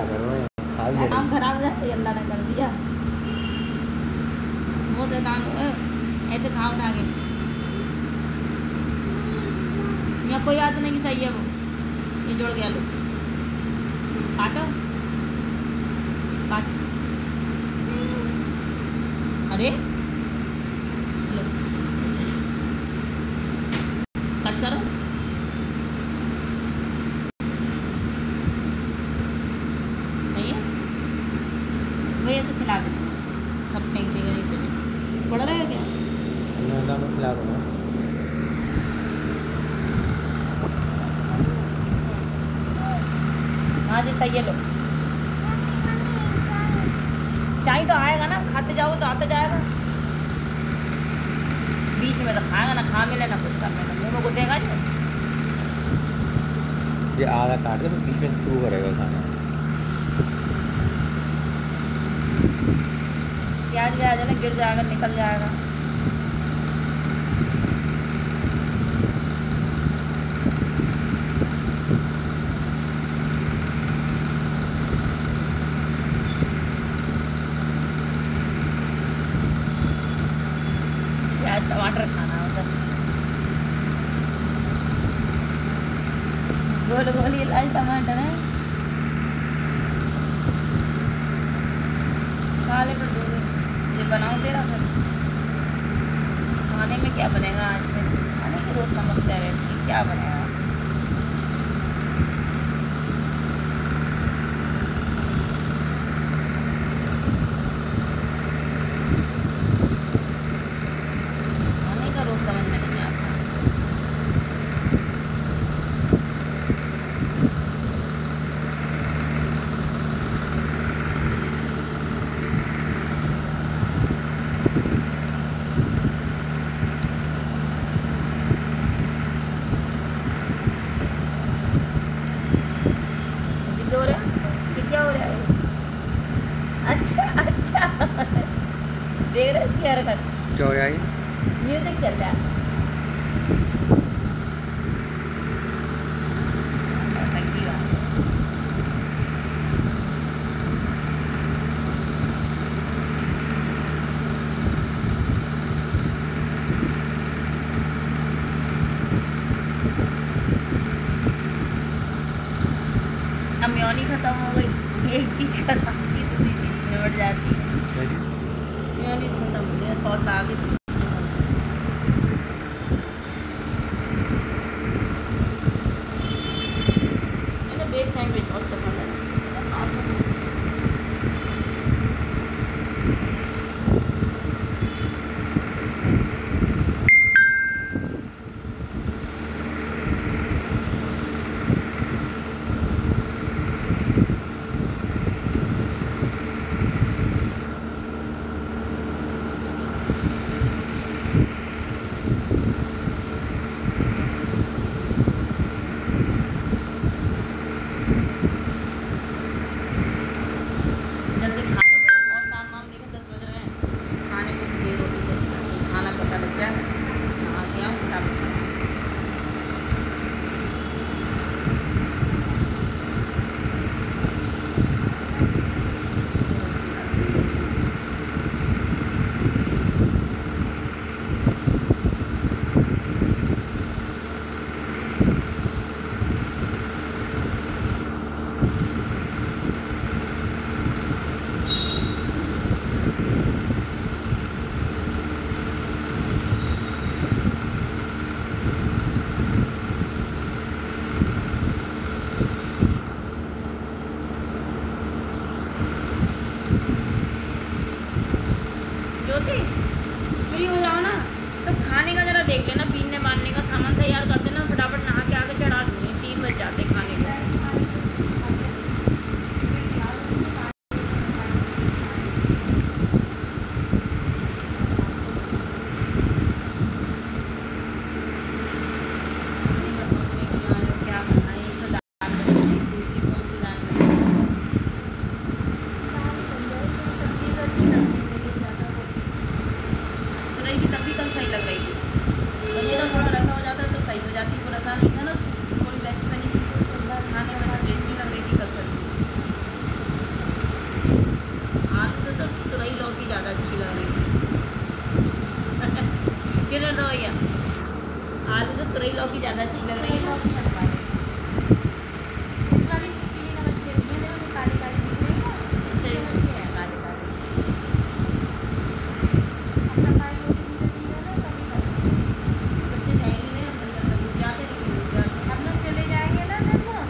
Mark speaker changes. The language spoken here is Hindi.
Speaker 1: ना
Speaker 2: करो
Speaker 1: काम खराब रहते अल्लाह ने कर दिया। वो तो शैतान ऐसे खाओ उठा के। यहाँ कोई बात नहीं सही है वो। ये जोड़ गया लो। काटो। काट। अरे। चाय तो आएगा ना खाते जाओ तो आता जाएगा। बीच में तो खाएगा ना खा मिले ना कुछ कर मिले मुँह में घुसेगा जो
Speaker 2: ये आधा काट दे बीच में शुरू करेगा खाना।
Speaker 1: प्याज व्याज है ना गिर जाएगा निकल जाएगा। बनेगा आज में। खाने की रोज़ समस्या रहती है क्या बनेगा せんべいとおった आलू तो, तो तुरई लौकी ज़्यादा अच्छी लग रही है। आलू तो तुरई लौकी ज़्यादा अच्छी लग रही है।